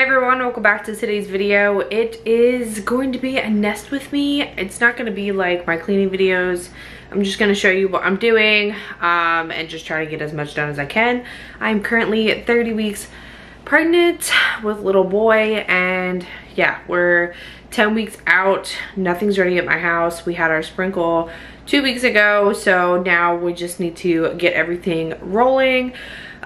Hi everyone, welcome back to today's video. It is going to be a nest with me. It's not going to be like my cleaning videos. I'm just going to show you what I'm doing um, and just try to get as much done as I can. I'm currently 30 weeks pregnant with little boy and yeah, we're 10 weeks out. Nothing's ready at my house. We had our sprinkle two weeks ago, so now we just need to get everything rolling.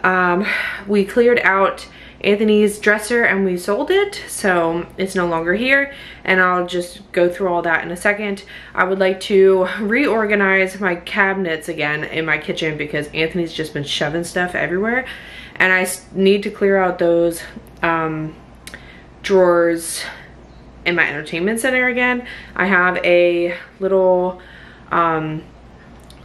Um, we cleared out Anthony's dresser and we sold it so it's no longer here and I'll just go through all that in a second. I would like to reorganize my cabinets again in my kitchen because Anthony's just been shoving stuff everywhere and I need to clear out those um, drawers in my entertainment center again. I have a little um,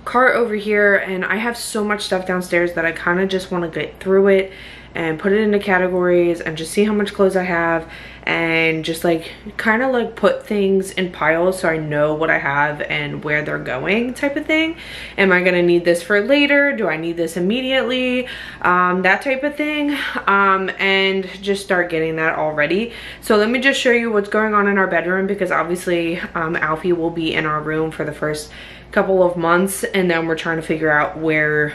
cart over here and I have so much stuff downstairs that I kind of just want to get through it and put it into categories and just see how much clothes I have and just like kind of like put things in piles so I know what I have and where they're going type of thing. Am I gonna need this for later? Do I need this immediately? Um, that type of thing. Um, and just start getting that already. So let me just show you what's going on in our bedroom because obviously um, Alfie will be in our room for the first couple of months and then we're trying to figure out where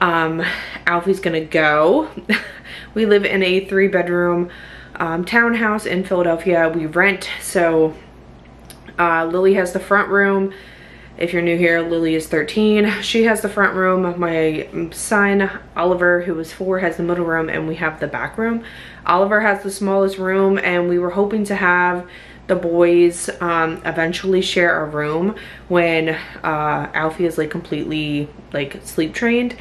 um, Alfie's gonna go. we live in a three bedroom um, townhouse in Philadelphia. We rent, so uh, Lily has the front room. If you're new here, Lily is 13. She has the front room. My son, Oliver, who is four, has the middle room and we have the back room. Oliver has the smallest room and we were hoping to have the boys um, eventually share a room when uh, Alfie is like completely like sleep trained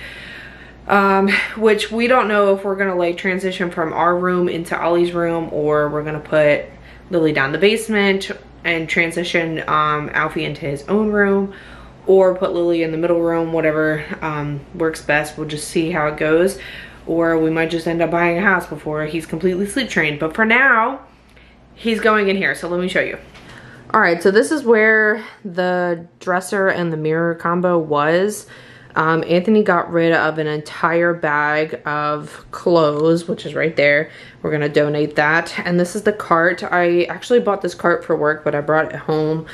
um, which we don't know if we're gonna like transition from our room into Ollie's room or we're gonna put Lily down the basement and transition um, Alfie into his own room or put Lily in the middle room, whatever um, works best. We'll just see how it goes. Or we might just end up buying a house before he's completely sleep trained. But for now, he's going in here. So let me show you. All right, so this is where the dresser and the mirror combo was. Um, Anthony got rid of an entire bag of clothes, which is right there. We're gonna donate that. And this is the cart. I actually bought this cart for work, but I brought it home.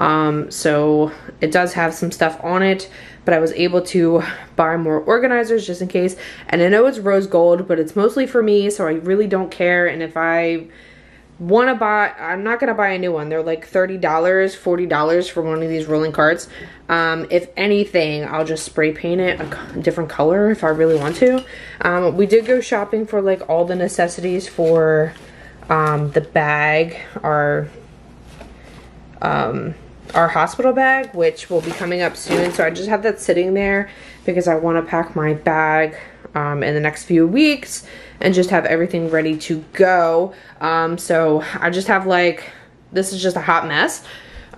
Um, so it does have some stuff on it, but I was able to buy more organizers just in case. And I know it's rose gold, but it's mostly for me, so I really don't care. And if I want to buy i'm not gonna buy a new one. They're like 30 dollars 40 dollars for one of these rolling carts um, if anything i'll just spray paint it a different color if i really want to. Um, we did go shopping for like all the necessities for um, the bag our um, our hospital bag which will be coming up soon. So i just have that sitting there because i want to pack my bag um, in the next few weeks and just have everything ready to go. Um, so I just have like, this is just a hot mess.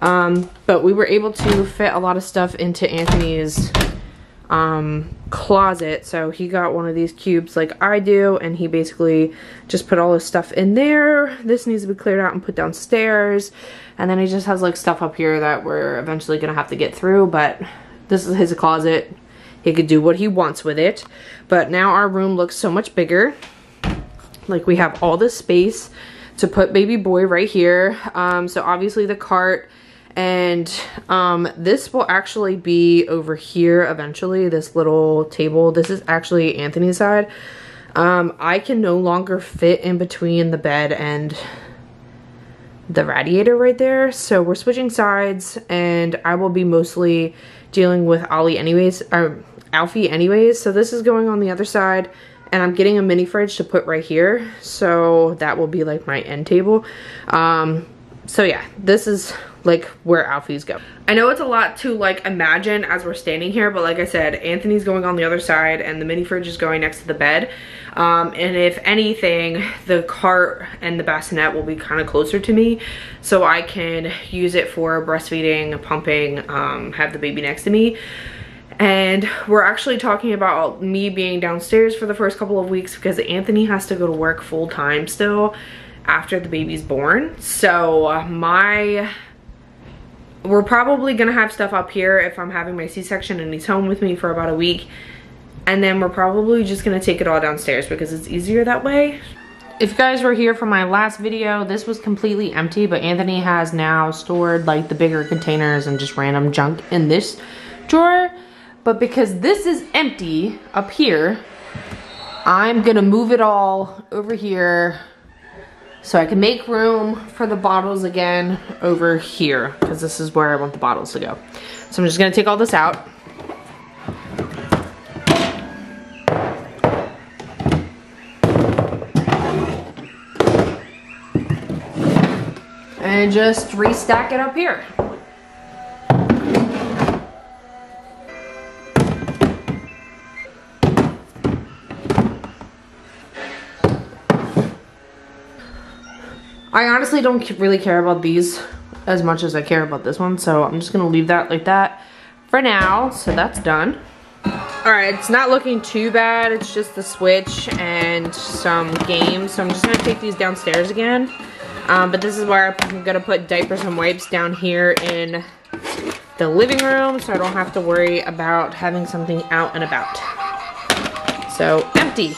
Um, but we were able to fit a lot of stuff into Anthony's um, closet. So he got one of these cubes like I do, and he basically just put all his stuff in there. This needs to be cleared out and put downstairs. And then he just has like stuff up here that we're eventually gonna have to get through, but this is his closet. He could do what he wants with it. But now our room looks so much bigger. Like we have all this space to put baby boy right here. Um, so obviously the cart and um, this will actually be over here eventually, this little table. This is actually Anthony's side. Um, I can no longer fit in between the bed and the radiator right there. So we're switching sides and I will be mostly dealing with Ollie anyways, or Alfie anyways. So this is going on the other side and I'm getting a mini fridge to put right here. So that will be like my end table. Um, so yeah, this is like where Alfie's go. I know it's a lot to like imagine as we're standing here, but like I said, Anthony's going on the other side and the mini fridge is going next to the bed. Um, and if anything, the cart and the bassinet will be kind of closer to me so I can use it for breastfeeding, pumping, um, have the baby next to me and we're actually talking about me being downstairs for the first couple of weeks because Anthony has to go to work full time still after the baby's born. So uh, my, we're probably gonna have stuff up here if I'm having my C-section and he's home with me for about a week. And then we're probably just gonna take it all downstairs because it's easier that way. if you guys were here for my last video, this was completely empty, but Anthony has now stored like the bigger containers and just random junk in this drawer. But because this is empty up here, I'm gonna move it all over here so I can make room for the bottles again over here because this is where I want the bottles to go. So I'm just gonna take all this out. And just restack it up here. I honestly don't really care about these as much as I care about this one, so I'm just gonna leave that like that for now. So that's done. All right, it's not looking too bad. It's just the Switch and some games. So I'm just gonna take these downstairs again. Um, but this is where I'm gonna put diapers and wipes down here in the living room so I don't have to worry about having something out and about. So empty.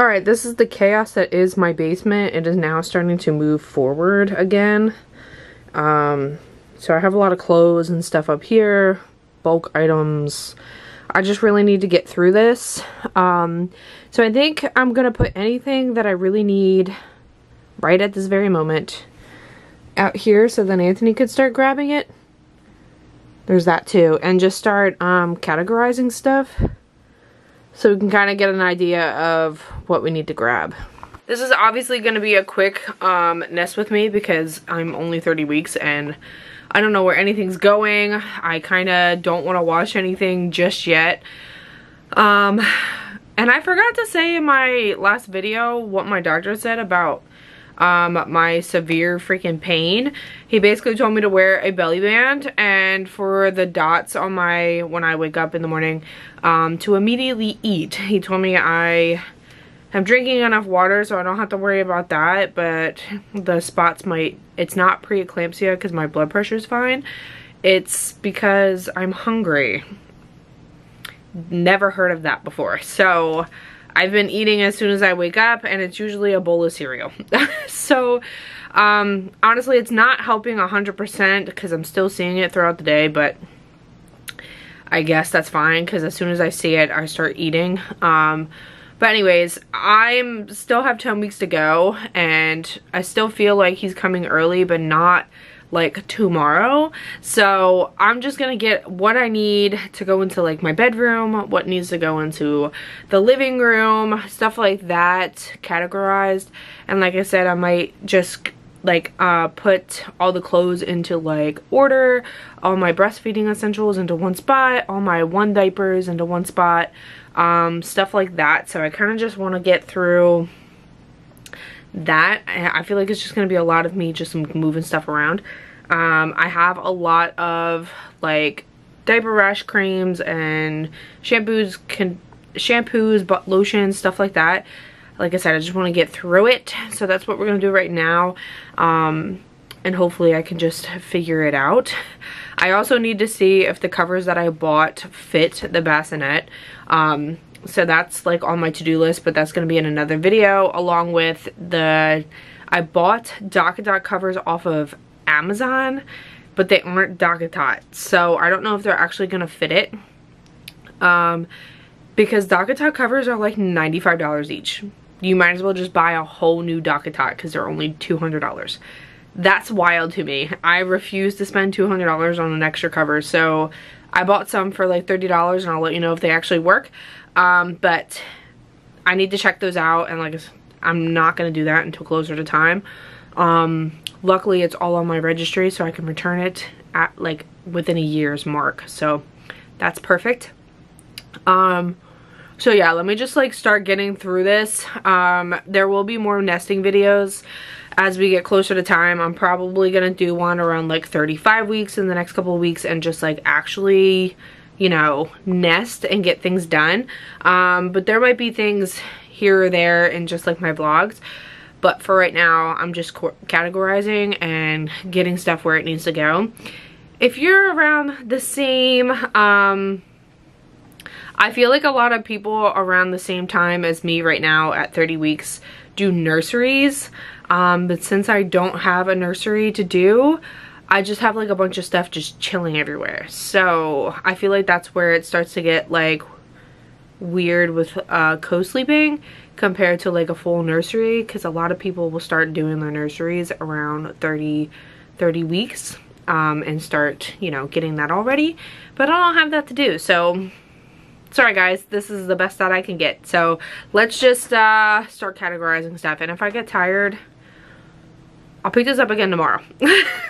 Alright, this is the chaos that is my basement. It is now starting to move forward again. Um, so I have a lot of clothes and stuff up here, bulk items. I just really need to get through this. Um, so I think I'm going to put anything that I really need right at this very moment out here so then Anthony could start grabbing it. There's that too. And just start um, categorizing stuff so we can kind of get an idea of what we need to grab. This is obviously going to be a quick um, nest with me because I'm only 30 weeks and I don't know where anything's going. I kind of don't want to wash anything just yet. Um, and I forgot to say in my last video what my doctor said about um, my severe freaking pain. He basically told me to wear a belly band and for the dots on my, when I wake up in the morning, um, to immediately eat. He told me I am drinking enough water so I don't have to worry about that, but the spots might, it's not preeclampsia because my blood pressure is fine. It's because I'm hungry. Never heard of that before. So I've been eating as soon as I wake up and it's usually a bowl of cereal. so um, honestly, it's not helping 100% because I'm still seeing it throughout the day, but I guess that's fine because as soon as I see it, I start eating. Um, but anyways, I'm still have 10 weeks to go and I still feel like he's coming early, but not like tomorrow. So I'm just gonna get what I need to go into like my bedroom, what needs to go into the living room, stuff like that, categorized. And like I said, I might just like uh put all the clothes into like order all my breastfeeding essentials into one spot all my one diapers into one spot um stuff like that so i kind of just want to get through that I feel like it's just gonna be a lot of me just moving stuff around. Um, I have a lot of like diaper rash creams and shampoos can shampoos but lotions stuff like that. Like I said I just want to get through it so that's what we're gonna do right now. Um, and hopefully I can just figure it out. I also need to see if the covers that I bought fit the bassinet. Um, so that's like on my to-do list but that's going to be in another video along with the I bought DockATot covers off of Amazon but they aren't DockATot so I don't know if they're actually going to fit it. Um, because DockATot covers are like $95 each. You might as well just buy a whole new DockATot because they're only $200 that's wild to me. I refuse to spend $200 on an extra cover so I bought some for like $30 and I'll let you know if they actually work um, but I need to check those out and like I'm not going to do that until closer to time. Um, luckily it's all on my registry so I can return it at like within a year's mark. So that's perfect. Um, so yeah, let me just like start getting through this. Um, there will be more nesting videos as we get closer to time. I'm probably going to do one around like 35 weeks in the next couple of weeks and just like actually you know, nest and get things done. Um, but there might be things here or there in just like my vlogs. But for right now, I'm just categorizing and getting stuff where it needs to go. If you're around the same, um, I feel like a lot of people around the same time as me right now at 30 weeks do nurseries. Um, but since I don't have a nursery to do, I just have like a bunch of stuff just chilling everywhere. So I feel like that's where it starts to get like weird with uh, co-sleeping compared to like a full nursery because a lot of people will start doing their nurseries around 30, 30 weeks um, and start, you know, getting that already. But I don't have that to do. So sorry guys, this is the best that I can get. So let's just uh, start categorizing stuff. And if I get tired, I'll pick this up again tomorrow.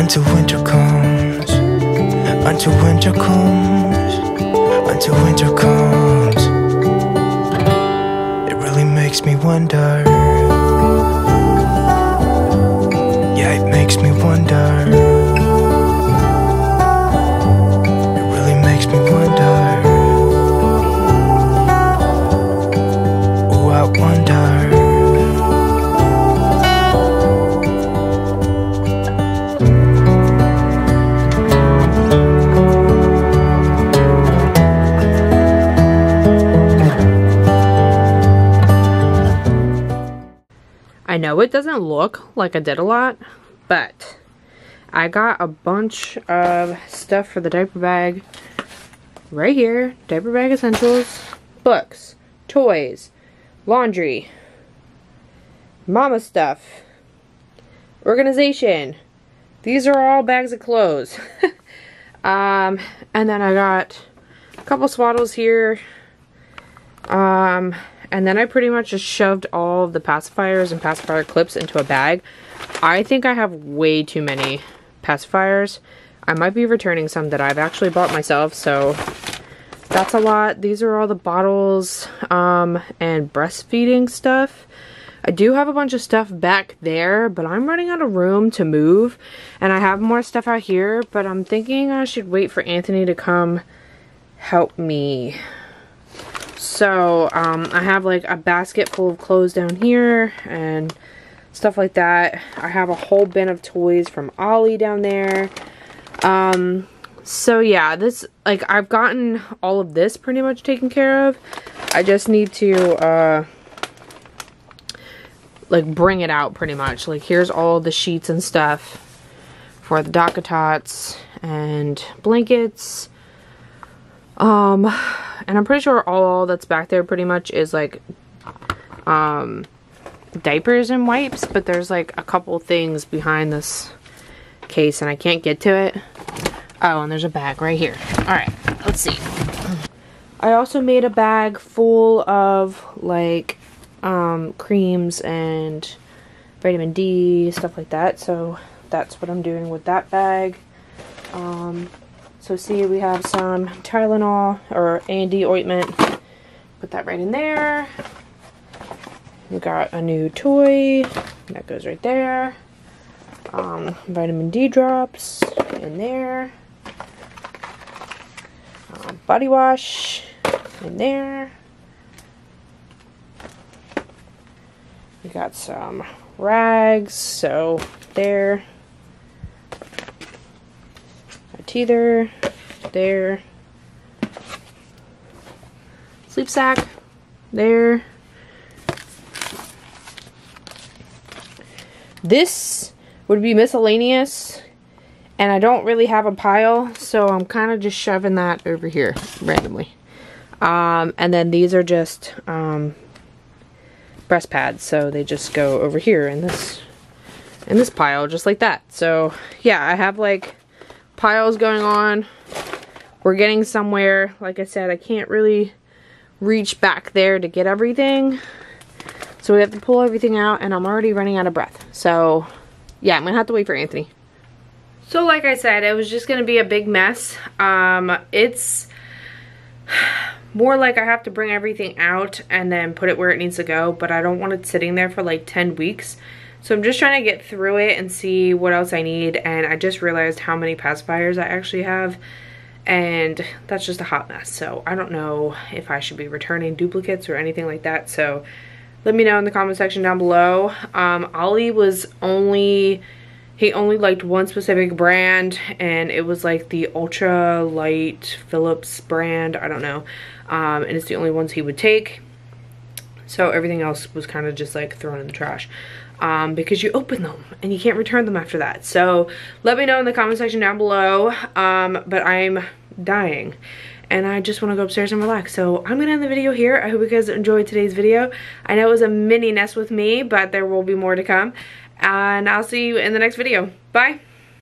Until winter comes, until winter comes, until winter comes. It really makes me wonder. Know it doesn't look like I did a lot, but I got a bunch of stuff for the diaper bag right here. Diaper bag essentials, books, toys, laundry, mama stuff, organization. These are all bags of clothes. um, and then I got a couple swaddles here. Um, and then I pretty much just shoved all the pacifiers and pacifier clips into a bag. I think I have way too many pacifiers. I might be returning some that I've actually bought myself, so that's a lot. These are all the bottles um, and breastfeeding stuff. I do have a bunch of stuff back there, but I'm running out of room to move. And I have more stuff out here, but I'm thinking I should wait for Anthony to come help me. So um, I have like a basket full of clothes down here and stuff like that. I have a whole bin of toys from Ollie down there. Um, so yeah, this, like I've gotten all of this pretty much taken care of. I just need to, uh, like bring it out pretty much. Like here's all the sheets and stuff for the DockATots and blankets. Um, and I'm pretty sure all that's back there pretty much is like um, diapers and wipes, but there's like a couple things behind this case and I can't get to it. Oh, and there's a bag right here. Alright, let's see. I also made a bag full of like um, creams and vitamin D, stuff like that. So that's what I'm doing with that bag. Um, so see, we have some Tylenol or A&D ointment. Put that right in there. We got a new toy. That goes right there. Um, vitamin D drops in there. um, body wash in there. We got some rags, so there. A teether, there. Sleep sack, there. This would be miscellaneous and I don't really have a pile so I'm kind of just shoving that over here randomly. Um, and then these are just um, breast pads so they just go over here in this in this pile just like that. So yeah I have like piles going on. We're getting somewhere. Like I said I can't really reach back there to get everything. So we have to pull everything out and I'm already running out of breath. So yeah, I'm gonna have to wait for Anthony. So like I said, it was just gonna be a big mess. Um, it's more like I have to bring everything out and then put it where it needs to go, but I don't want it sitting there for like 10 weeks. So I'm just trying to get through it and see what else I need. And I just realized how many pacifiers I actually have. And that's just a hot mess. So I don't know if I should be returning duplicates or anything like that. So let me know in the comment section down below. Um, Ollie was only, he only liked one specific brand and it was like the ultra light Philips brand, I don't know. Um, and it's the only ones he would take. So everything else was kind of just like thrown in the trash. Um, because you open them and you can't return them after that. So let me know in the comment section down below. Um, but I'm dying and I just want to go upstairs and relax. So I'm to end the video here. I hope you guys enjoyed today's video. I know it was a mini nest with me, but there will be more to come. And I'll see you in the next video. Bye!